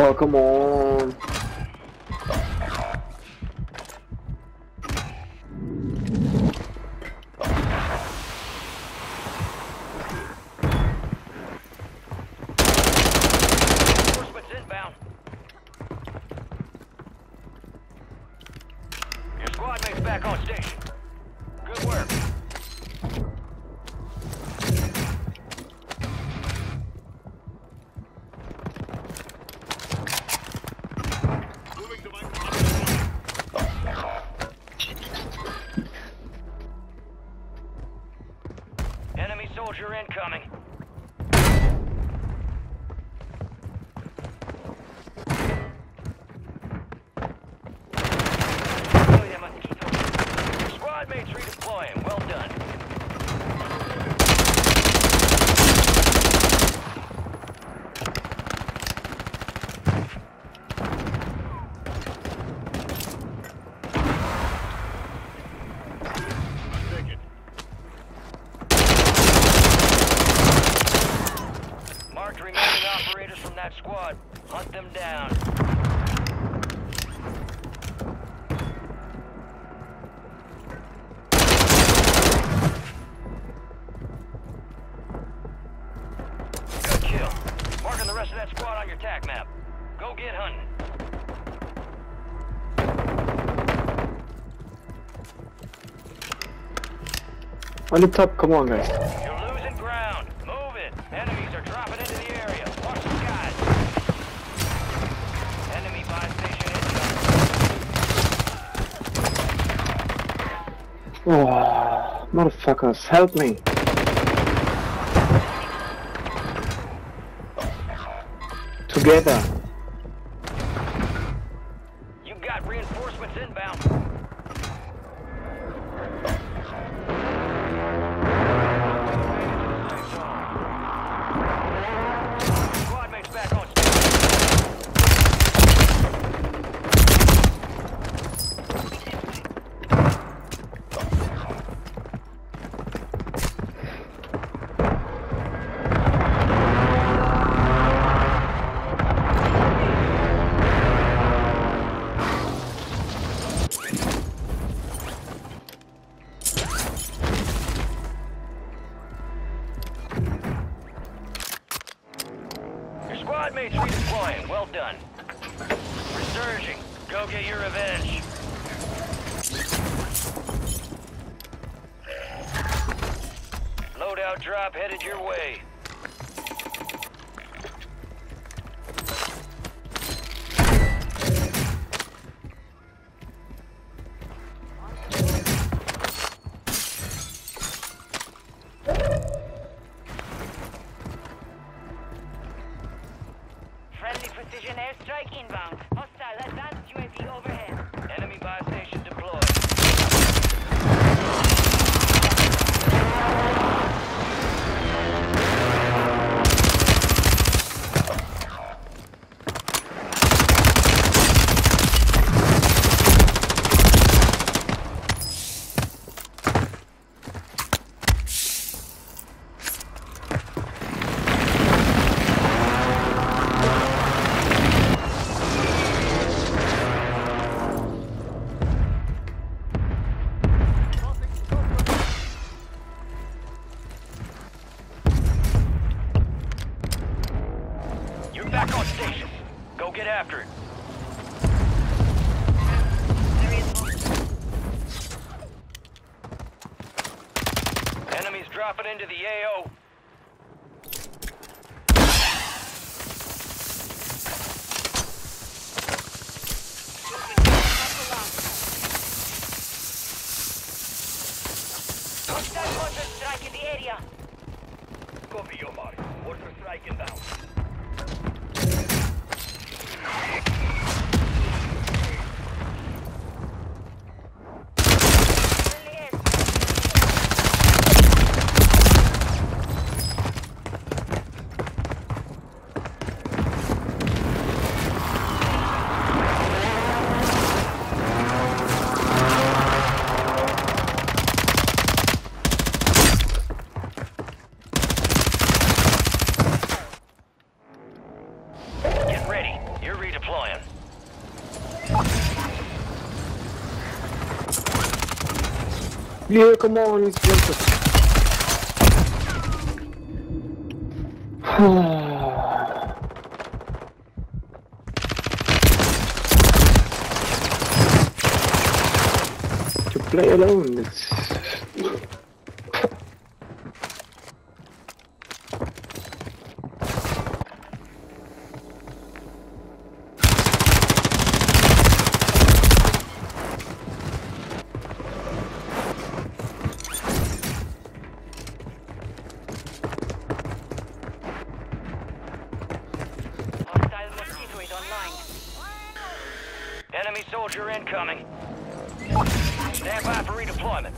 Oh, come incoming. On the top, come on, guys. You're losing ground. Move it. Enemies are dropping into the area. Watch the skies. Enemy buy station incoming. Oh, motherfuckers, help me. Together. Squad redeploying. Well done. Resurging. Go get your revenge. Loadout drop headed your way. Precision airstrike inbound. After it. Enemies dropping into the AO. Strike in the area. Copy your mark. Mortar strike inbound. Friendly Yeah, come on, he's jumping. play alone, it's... soldier incoming. Stand by for redeployment.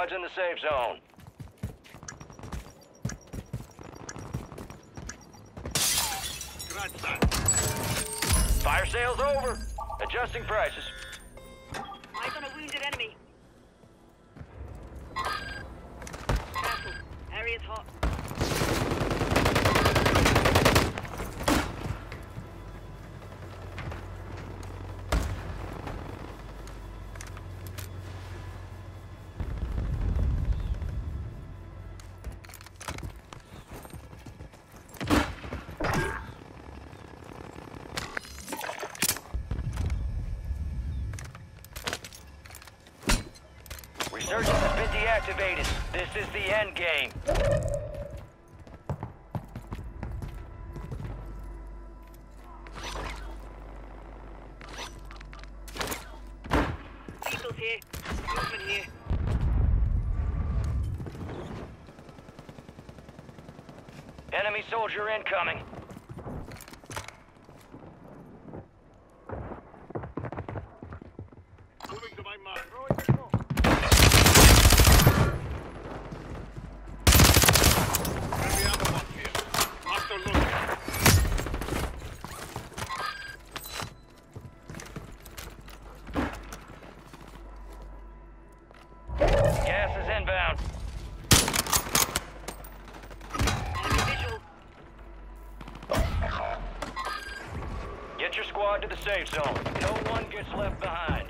Squad's in the safe zone. Fire sale's over. Adjusting prices. Resurgence has been deactivated. This is the end game. Vehicles here. Movement here. Enemy soldier incoming. Gas is inbound. Visual. Get your squad to the safe zone. No one gets left behind.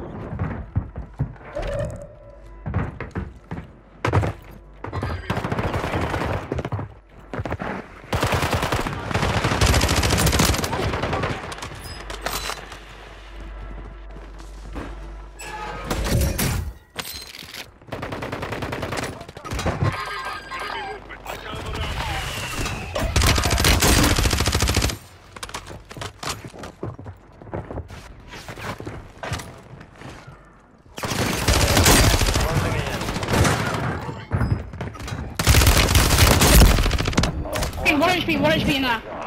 HP, 1 HP in there.